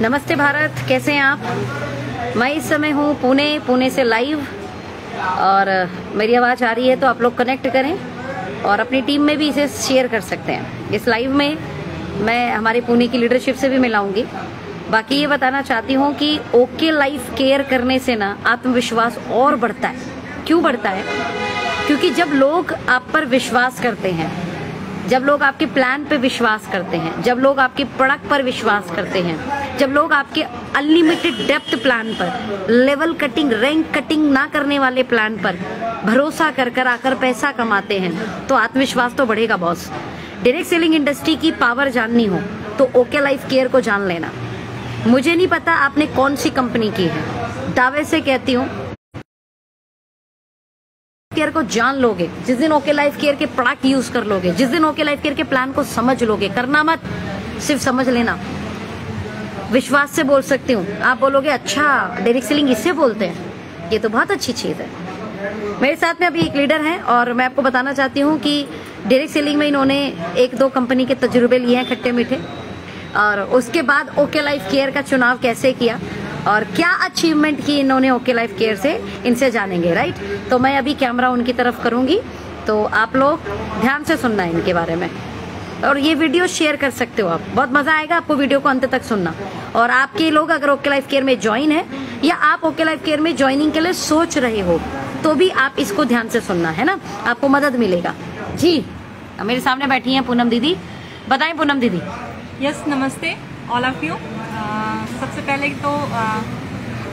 नमस्ते भारत, कैसे हैं आप? मैं इस समय हूँ पुणे पुणे से लाइव और मेरी आवाज़ आ रही है तो आप लोग कनेक्ट करें, और अपनी टीम में भी इसे शेयर कर सकते हैं। इस लाइव में मैं हमारे पुणे की लीडरशिप से भी मिलाऊँगी। बाकी ये बताना चाहती हूँ कि ओके लाइफ केयर करने से ना आत्मविश्वास और बढ़ता है। क्यों बढ़ता है? क्योंकि जब लोग आप पर विश्वास करते हैं, जब लोग आपके प्लान पे विश्वास करते हैं, जब लोग आपके प्रोडक्ट पर विश्वास करते हैं जब लोग आपके अनलिमिटेड डेप्थ प्लान पर लेवल कटिंग रैंक कटिंग ना करने वाले प्लान पर भरोसा कर कर आकर पैसा कमाते हैं तो आत्मविश्वास तो बढ़ेगा बॉस डायरेक्ट सेलिंग इंडस्ट्री की पावर जाननी हो तो ओके लाइफ केयर को जान लेना. मुझे नहीं पता आपने कौन सी कंपनी की है. दावे से कहती हूँ केयर को जान लोगे. जिस दिन ओके लाइफ केयर के प्रोडक्ट यूज़ कर लोगे, जिस दिन ओके लाइफ केयर के प्लान को समझ लोगे. करना मत, सिर्फ़ समझ लेना. विश्वास से बोल सकती हूँ। आप बोलोगे अच्छा डेरिक सेलिंग इससे बोलते हैं। ये तो बहुत अच्छी चीज़ है। मेरे साथ में अभी एक लीडर है और मैं आपको बताना चाहती हूँ कि डेरिक सेलिंग में इन्होंने एक दो कंपनी के तजुर्बे लिए हैं खट्टे मीठे। और उसके बाद ओके लाइफ केयर का चुनाव कैसे किया और क्या अचीवमेंट की इन्होंने ओके लाइफ केयर से, इनसे जानेंगे, राइट? तो मैं अभी कैमरा उनकी तरफ़ करूँगी। तो आप लोग ध्यान से सुनना है इनके बारे में। और ये वीडियो शेयर कर सकते हो आप। बहुत मज़ा आएगा आपको वीडियो को अंत तक सुनना। और आपके लोग अगर ओके लाइफ केयर में ज्वाइन है, या आप ओके लाइफ केयर में ज्वाइनिंग के लिए सोच रहे हो तो भी आप इसको ध्यान से सुनना, है ना? आपको मदद मिलेगा। जी मेरे सामने बैठी हैं पूनम दीदी। बताएँ पूनम दीदी। यस नमस्ते ऑल ऑफ़ यू सबसे पहले तो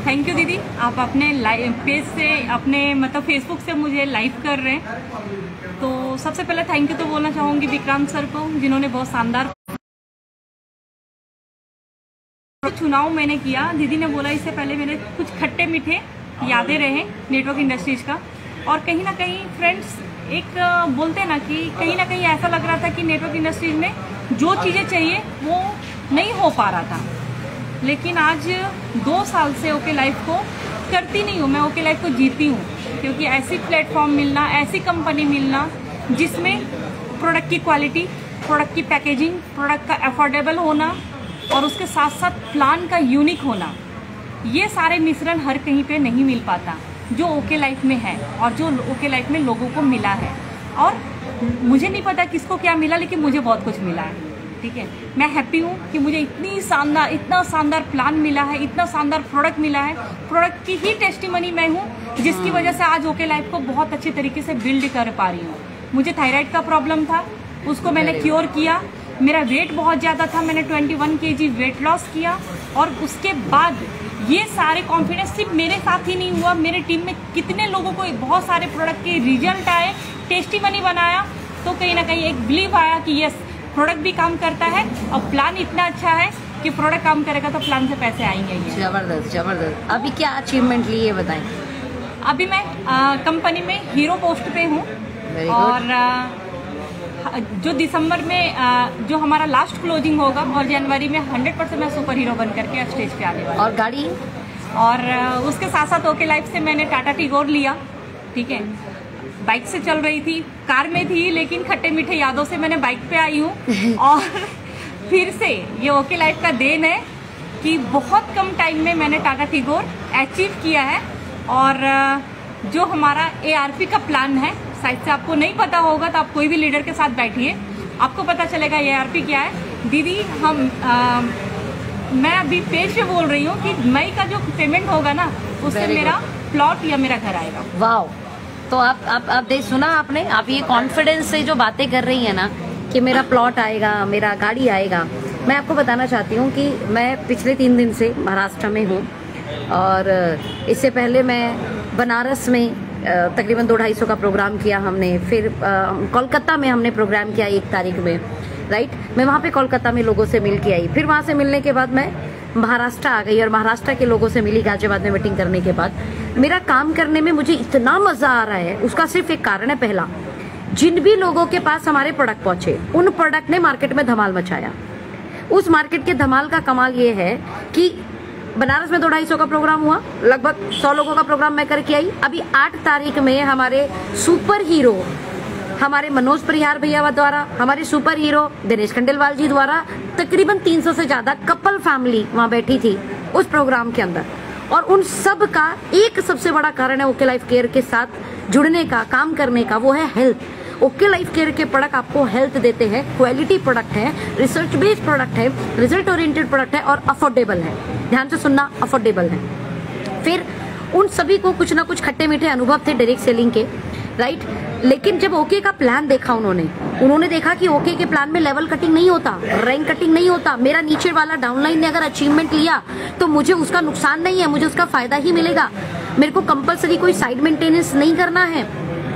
थैंक यू दीदी आप अपने पेज से, अपने मतलब फेसबुक से मुझे लाइव कर रहे हैं। तो सबसे पहले थैंक यू तो बोलना चाहूँगी विक्रांत सर को, जिन्होंने बहुत शानदार चुनाव मैंने किया। दीदी ने बोला, इससे पहले मेरे कुछ खट्टे मीठे यादें रहे नेटवर्क इंडस्ट्रीज़ का। और कहीं ना कहीं फ्रेंड्स एक, बोलते ना कि कहीं ना कहीं ऐसा लग रहा था कि नेटवर्क इंडस्ट्रीज़ में जो चीज़ें चाहिए, वो नहीं हो पा रहा था। लेकिन आज दो साल से ओके लाइफ को करती नहीं हूँ, मैं ओके लाइफ को जीती हूँ, क्योंकि ऐसी प्लेटफॉर्म मिलना, ऐसी कंपनी मिलना जिसमें प्रोडक्ट की क्वालिटी प्रोडक्ट की पैकेजिंग प्रोडक्ट का अफोर्डेबल होना और उसके साथ साथ प्लान का यूनिक होना, ये सारे मिश्रण हर कहीं पे नहीं मिल पाता, जो ओके लाइफ में है और जो ओके लाइफ में लोगों को मिला है। और मुझे नहीं पता किसको क्या मिला, लेकिन मुझे बहुत कुछ मिला है। ठीक है? मैं हैप्पी हूँ कि मुझे इतनी शानदार इतना शानदार प्लान मिला है इतना शानदार प्रोडक्ट मिला है। प्रोडक्ट की ही टेस्टिमनी मैं हूँ जिसकी वजह से आज ओके लाइफ को बहुत अच्छे तरीके से बिल्ड कर पा रही हूँ। मुझे थायराइड का प्रॉब्लम था उसको मैंने क्योर किया। मेरा वेट बहुत ज़्यादा था मैंने 21 वन के वेट लॉस किया और उसके बाद ये सारे कॉन्फिडेंस सिर्फ़ मेरे साथ ही नहीं हुआ। मेरे टीम में कितने लोगों को बहुत सारे प्रोडक्ट के रिज़ल्ट आए टेस्टी मनी बनाया तो कहीं ना कहीं एक बिलीव आया कि यस प्रोडक्ट भी काम करता है और प्लान इतना अच्छा है कि प्रोडक्ट काम करेगा तो प्लान से पैसे आएँगे ज़बरदस्त ज़बरदस्त। अभी क्या अचीवमेंट लिए बताएँ? अभी मैं कंपनी में हीरो पोस्ट पे हूँ और आ, जो दिसंबर में आ, जो हमारा लास्ट क्लोजिंग होगा और जनवरी में 100 परसेंट मैं सुपर हीरो बन करके स्टेज पे आने वाला और गाड़ी? और उसके साथ साथ ओके लाइफ से मैंने टाटा टिगोर लिया ठीक है? बाइक से चल रही थी कार में थी लेकिन खट्टे मीठे यादों से मैंने बाइक पे आई हूँ। और फिर से ये ओके लाइफ का देन है कि बहुत कम टाइम में मैंने टाटा टिगोर अचीव किया है। और जो हमारा एआरपी का प्लान है शायद से आपको नहीं पता होगा तो आप कोई भी लीडर के साथ बैठिए। आपको पता चलेगा एआरपी क्या है। दीदी हम आ, मैं अभी पेज पे बोल रही हूँ कि मई का जो पेमेंट होगा ना उससे मेरा प्लॉट या मेरा घर आएगा। वाह तो आप आप आप देख सुना आपने? आप ये कॉन्फिडेंस से जो बातें कर रही है ना, कि मेरा प्लॉट आएगा, मेरा गाड़ी आएगा, मैं आपको बताना चाहती हूँ कि मैं पिछले तीन दिन से महाराष्ट्र में हूँ और इससे पहले मैं बनारस में तकरीबन दो ढाई सौ का प्रोग्राम किया हमने, फिर कोलकाता में हमने प्रोग्राम किया एक तारीख में। राइट? मैं वहाँ पे कोलकाता में लोगों से मिल के आई। फिर वहाँ से मिलने के बाद मैं महाराष्ट्र आ गई और महाराष्ट्र के लोगों से मिली गाजियाबाद में मीटिंग करने के बाद। मेरा काम करने में मुझे इतना मज़ा आ रहा है। उसका सिर्फ़ एक कारण है पहला। जिन भी लोगों के पास हमारे प्रोडक्ट पहुँचे, उन प्रोडक्ट ने मार्केट में धमाल मचाया। उस मार्केट के धमाल का कमाल ये है कि बनारस में दो ढाई सौ का प्रोग्राम हुआ। लगभग सौ लोगों का प्रोग्राम मैं करके आई। अभी आठ तारीख में हमारे सुपर हीरो हमारे मनोज परिहार भैया द्वारा, हमारे सुपर हीरो दिनेश खंडेलवाल जी द्वारा तकरीबन 300 से ज़्यादा कपल फैमिली वहाँ बैठी थी उस प्रोग्राम के अंदर। और उन सब का एक सबसे बड़ा कारण है ओके लाइफ केयर के साथ जुड़ने का, काम करने का, वो है हेल्थ। ओके लाइफ केयर के प्रोडक्ट आपको हेल्थ देते हैं, क्वालिटी प्रोडक्ट है रिसर्च बेस्ड प्रोडक्ट है रिज़ल्ट ओरिएंटेड प्रोडक्ट है और अफोर्डेबल है। ध्यान से सुनना, अफोर्डेबल है। फिर उन सभी को कुछ ना कुछ खट्टे मीठे अनुभव थे डायरेक्ट सेलिंग के, राइट? लेकिन जब ओके का प्लान देखा उन्होंने उन्होंने देखा कि ओके के प्लान में लेवल कटिंग नहीं होता रैंक कटिंग नहीं होता, मेरा नीचे वाला डाउनलाइन ने अगर अचीवमेंट लिया तो मुझे उसका नुकसान नहीं है, मुझे उसका फ़ायदा ही मिलेगा। मेरे को कंपलसरी कोई साइड मेंटेनेंस नहीं करना है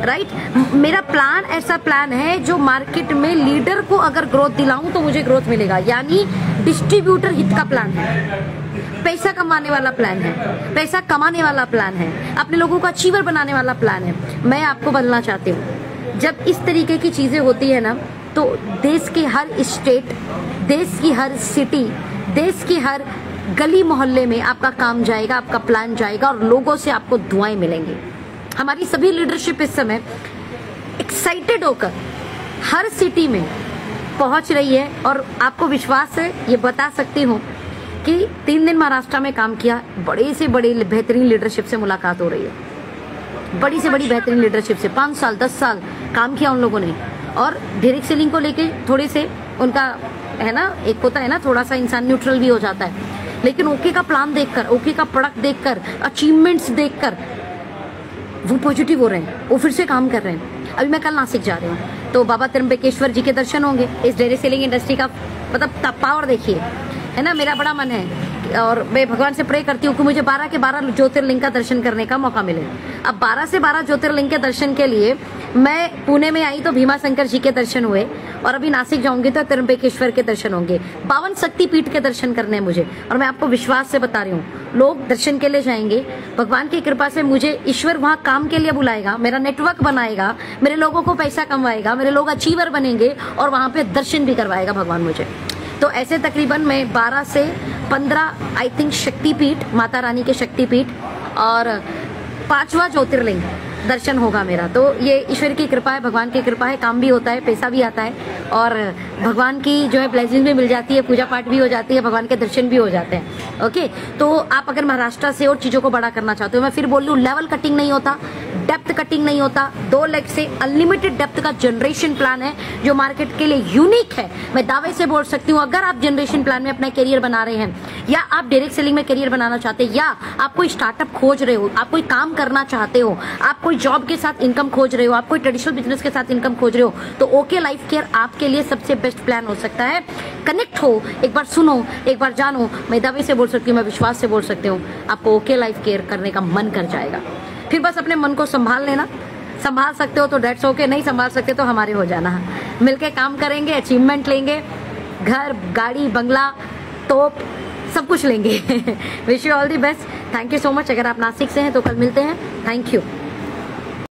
राइट right? मेरा प्लान ऐसा प्लान है जो मार्केट में लीडर को अगर ग्रोथ दिलाऊं तो मुझे ग्रोथ मिलेगा। यानी डिस्ट्रीब्यूटर हित का प्लान है। पैसा कमाने वाला प्लान है। पैसा कमाने वाला प्लान है। अपने लोगों को अचीवर बनाने वाला प्लान है। मैं आपको बदलना चाहती हूँ, जब इस तरीके की चीज़ें होती है ना तो देश के हर स्टेट देश की हर सिटी देश की हर गली मोहल्ले में आपका काम जाएगा, आपका प्लान जाएगा और लोगों से आपको दुआएँ मिलेंगी। हमारी सभी लीडरशिप इस समय एक्साइटेड होकर हर सिटी में पहुँच रही है और आपको विश्वास है, ये बता सकती हूँ कि तीन दिन महाराष्ट्र में काम किया, बड़े से बड़े बेहतरीन लीडरशिप से मुलाकात हो रही है। बड़ी से बड़ी बेहतरीन लीडरशिप से, पाँच साल, दस साल काम किया उन लोगों ने। और डायरेक्ट सेलिंग को लेके थोड़े से उनका, है ना, एक होता है ना थोड़ा सा इंसान न्यूट्रल भी हो जाता है। लेकिन ओके का प्लान देखकर, ओके का प्रोडक्ट देखकर अचीवमेंट्स देखकर, वो पॉजिटिव हो रहे हैं, वो फिर से काम कर रहे हैं। अभी मैं कल नासिक जा रही हूँ तो बाबा त्रिम्बकेश्वर जी के दर्शन होंगे। इस डेयरी सेलिंग इंडस्ट्री का मतलब पावर देखिए। है ना? मेरा बड़ा मन है। और मैं भगवान से प्रे करती हूँ कि मुझे 12 के 12 ज्योतिर्लिंग का दर्शन करने का मौका मिले। अब 12 से 12 ज्योतिर्लिंग के दर्शन के लिए मैं पुणे में आई तो भीमा शंकर जी के दर्शन हुए और अभी नासिक जाऊँगी तो त्रिम्बकेश्वर के दर्शन होंगे। बावन शक्ति पीठ के दर्शन करने हैं मुझे। और मैं आपको विश्वास से बता रही हूँ, लोग दर्शन के लिए जाएँगे। भगवान की कृपा से मुझे ईश्वर वहाँ काम के लिए बुलाएगा, मेरा नेटवर्क बनाएगा, मेरे लोगों को पैसा कमवाएगा मेरे लोग अचीवर बनेंगे और वहाँ पे दर्शन भी करवाएगा भगवान मुझे। तो ऐसे तकरीबन मैं 12 से 15 आई थिंक शक्तिपीठ, माता रानी के शक्तिपीठ और पांचवा ज्योतिर्लिंग दर्शन होगा मेरा। तो ये ईश्वर की कृपा है, भगवान की कृपा है, काम भी होता है, पैसा भी आता है और भगवान की जो है ब्लेसिंग भी मिल जाती है, पूजा पाठ भी हो जाती है, भगवान के दर्शन भी हो जाते हैं। ओके तो आप अगर महाराष्ट्र से और चीज़ों को बड़ा करना चाहते हो, मैं फिर बोल हूँ लेवल कटिंग नहीं होता। डेप्थ कटिंग नहीं होता। दो लेग से अनलिमिटेड डेप्थ का जनरेशन प्लान है, जो मार्केट के लिए यूनिक है। मैं दावे से बोल सकती हूँ, अगर आप जनरेशन प्लान में अपना करियर बना रहे हैं, या आप डायरेक्ट सेलिंग में करियर बनाना चाहते हैं, या आप कोई स्टार्टअप खोज रहे हो, आप कोई काम करना चाहते हो, आप कोई जॉब के साथ इनकम खोज रहे हो, आप कोई ट्रेडिशनल बिज़नेस के साथ इनकम खोज रहे हो तो ओके लाइफ केयर आपके लिए सबसे बेस्ट प्लान हो सकता है। कनेक्ट हो, एक बार सुनो, एक बार जानो। मैं दावे से बोल सकती हूँ, मैं विश्वास से बोल सकती हूँ, आपको ओके लाइफ केयर करने का मन कर जाएगा। फिर बस अपने मन को संभाल लेना। संभाल सकते हो तो डेट्स ओके नहीं संभाल सकते तो हमारे हो जाना। मिलके काम करेंगे अचीवमेंट लेंगे, घर, गाड़ी, बंगला, तोप, सब कुछ लेंगे। Wish you all the best thank you so much अगर आप नासिक से हैं तो कल मिलते हैं। Thank you